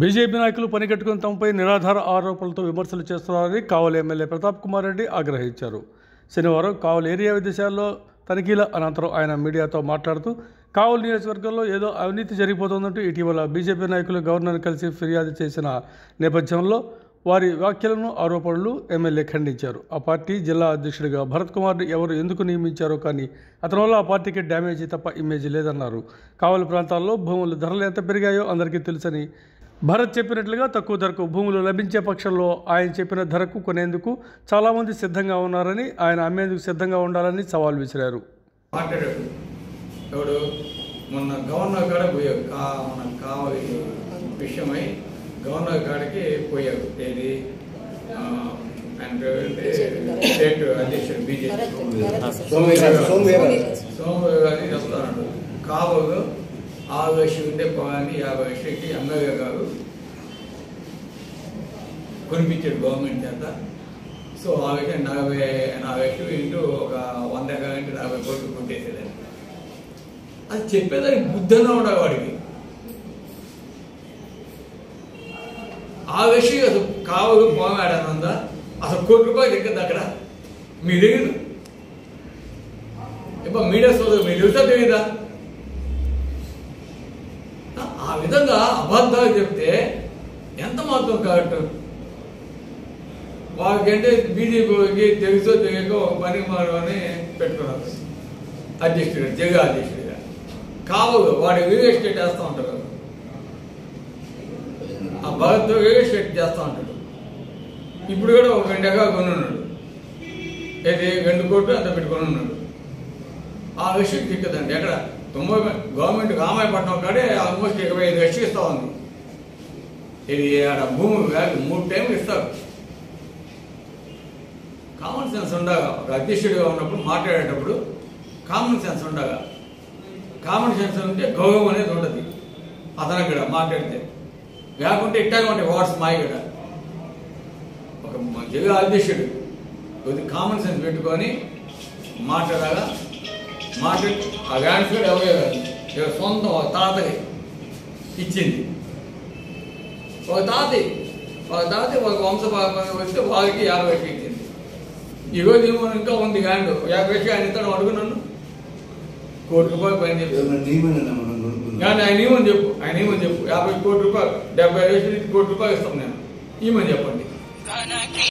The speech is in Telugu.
బీజేపీ నాయకులు పనిగట్టుకుని తమపై నిరాధార ఆరోపణలతో విమర్శలు చేస్తున్నారని కావలి ఎమ్మెల్యే ప్రతాప్ కుమార్ రెడ్డి ఆగ్రహించారు. శనివారం కావలి ఏరియా విదేశాల్లో తనిఖీల అనంతరం ఆయన మీడియాతో మాట్లాడుతూ కావలి నియోజకవర్గంలో ఏదో అవినీతి జరిగిపోతుందంటూ ఇటీవల బీజేపీ నాయకులు గవర్నర్ కలిసి ఫిర్యాదు చేసిన నేపథ్యంలో వారి వ్యాఖ్యలను ఆరోపణలు ఎమ్మెల్యే ఖండించారు. ఆ పార్టీ జిల్లా అధ్యక్షుడిగా భరత్ కుమార్ని ఎవరు ఎందుకు నియమించారో కానీ అతని వల్ల ఆ పార్టీకి డ్యామేజీ తప్ప ఇమేజ్ లేదన్నారు. కావలి ప్రాంతాల్లో భూముల ధరలు ఎంత పెరిగాయో అందరికీ తెలుసని భరత్ చెప్పినట్లుగా తక్కువ ధరకు భూములు లభించే పక్షంలో ఆయన చెప్పిన ధరకు కొనేందుకు చాలామంది సిద్ధంగా ఉన్నారని ఆయన అమ్మేందుకు సిద్ధంగా ఉండాలని సవాల్ విసిరారు. మాట్లాడాడు ఎవడు మొన్న గవర్నర్ కాడ పోయావు కా మన కావలి విషయమై గవర్నర్ కాడికి పోయావు ఏది? ఏంటి? స్టేట్ అధ్యక్షుడు బీజేపీ. సోమవారం గారిని చెప్తాను కావలు ఆవేశం ఉంటే పోగానే యాభై లక్షలకి ఎమ్మెల్యే గారు కొనిపించాడు గవర్నమెంట్ చేత. సో ఆ విషయం నలభై నలభై లక్షలు ఇంటూ ఒక వంద ఎకరాలు నలభై కోట్లు కొట్టేసేదాన్ని. అది చెప్పేదానికి బుద్ధంగా ఉండవు వాడికి. ఆ విషయం అసలు కావలు పోగాడనందా అసలు కోటి రూపాయలు దగ్గర అక్కడ? మీ దగ్గర? ఇప్పుడు మీడియా సోదరు మీరు తెలుసా తెలీదా ఆ విధంగా అబద్ధాలు చెప్తే ఎంత మాత్రం కరెక్ట్ వాళ్ళకంటే బీజేపీకి తెలుసో తెలియక ఒక పని అని పెట్టుకున్నారు. అధ్యక్షుడు జగ అధ్యక్షుడిగా. కావదు వాడు రియల్ ఎస్టేట్ వేస్తూ ఉంటారు ఆ భగత్ రియల్ ఎస్టేట్ చేస్తూ ఉంటాడు. ఇప్పుడు కూడా ఒక రెండు ఎకరాలు కొనున్నాడు. ఏది రెండు కోట్లు అంత పెట్టుకొని ఉన్నాడు. ఆ విషయం చిక్కదండి ఎక్కడ? తొంభై గవర్నమెంట్ రామాయపట్నం కాడే ఆల్మోస్ట్ ఇరవై ఐదు లక్షలు ఇస్తా ఉంది. ఇది ఆడ భూమి వాల్యూ మూడు టైంలు ఇస్తారు. కామన్ సెన్స్ ఉండగా ఒక అధ్యక్షుడిగా ఉన్నప్పుడు మాట్లాడేటప్పుడు కామన్ సెన్స్ ఉండగా. కామన్ సెన్స్ ఉంటే గౌరవం అనేది ఉండదు. అతను ఇక్కడ మాట్లాడితే. లేకుంటే ఇట్టాగా ఉంటాయి వాట్స్ మా ఇక్కడ. ఒక జిల్లా అధ్యక్షుడు. కొద్ది కామన్ సెన్స్ పెట్టుకొని మాట్లాడాలా మాట్లాడి ఆ ల్యాండ్ కూడా ఎవరే కాదు ఇక సొంతం ఒక తాతకి ఇచ్చింది ఒక తాతి ఒక తాతి ఒక వంశ వస్తే వాళ్ళకి యాభై వేలు ఇచ్చింది ఈరోజు ఏమో ఇంకా ఉంది ల్యాండ్ యాభై వేలు ఆయన ఇస్తాడు అడుగున్నాను కోటి రూపాయలు పైన చెప్పి కానీ ఆయన ఏమని చెప్పు ఆయన ఏమని చెప్పు యాభై కోటి రూపాయలు డెబ్బై లక్షలు కోటి రూపాయలు ఇస్తాం నేను ఏమని చెప్పండి